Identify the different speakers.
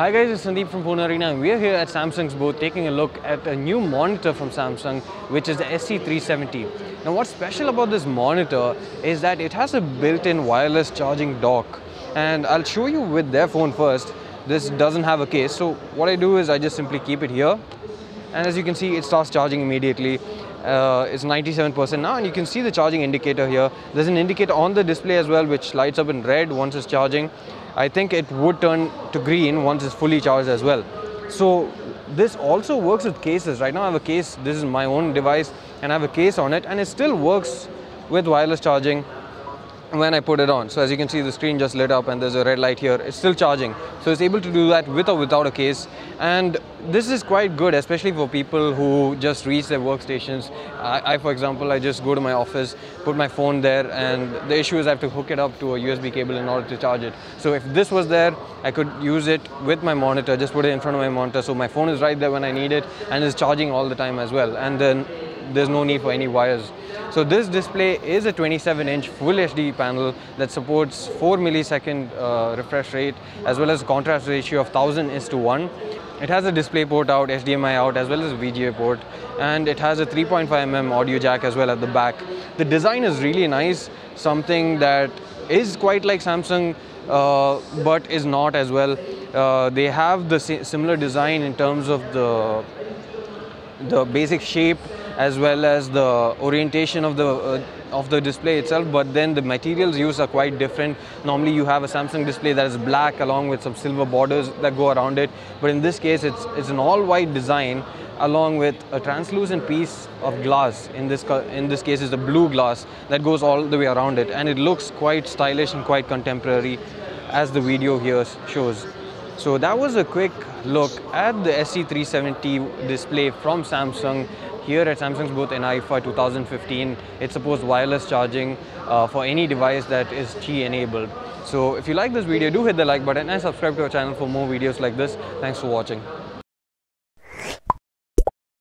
Speaker 1: Hi guys, it's Sandeep from FoneArena and we're here at Samsung's booth taking a look at a new monitor from Samsung which is the SE370. Now what's special about this monitor is that it has a built-in wireless charging dock and I'll show you with their phone first. This doesn't have a case so what I do is I just simply keep it here and as you can see it starts charging immediately. Uh, it's 97% now and you can see the charging indicator here. There's an indicator on the display as well which lights up in red once it's charging. I think it would turn to green once it's fully charged as well. So this also works with cases. Right now I have a case, this is my own device and I have a case on it and it still works with wireless charging when I put it on. So as you can see the screen just lit up and there's a red light here. It's still charging. So it's able to do that with or without a case. And this is quite good especially for people who just reach their workstations. I, I for example, I just go to my office, put my phone there and the issue is I have to hook it up to a USB cable in order to charge it. So if this was there, I could use it with my monitor, just put it in front of my monitor so my phone is right there when I need it and is charging all the time as well. And then there's no need for any wires. So this display is a 27 inch full HD panel that supports 4 millisecond uh, refresh rate as well as contrast ratio of 1000 is to 1. It has a display port out, HDMI out as well as VGA port and it has a 3.5mm audio jack as well at the back. The design is really nice, something that is quite like Samsung uh, but is not as well. Uh, they have the similar design in terms of the the basic shape as well as the orientation of the uh, of the display itself but then the materials used are quite different. Normally you have a samsung display that is black along with some silver borders that go around it but in this case it's it's an all white design along with a translucent piece of glass. In this in this case is a blue glass that goes all the way around it and it looks quite stylish and quite contemporary as the video here shows. So that was a quick look at the SE370 display from Samsung here at Samsung's booth in IFA 2015. It supports wireless charging uh, for any device that is Qi enabled. So if you like this video, do hit the like button and subscribe to our channel for more videos like this. Thanks for watching.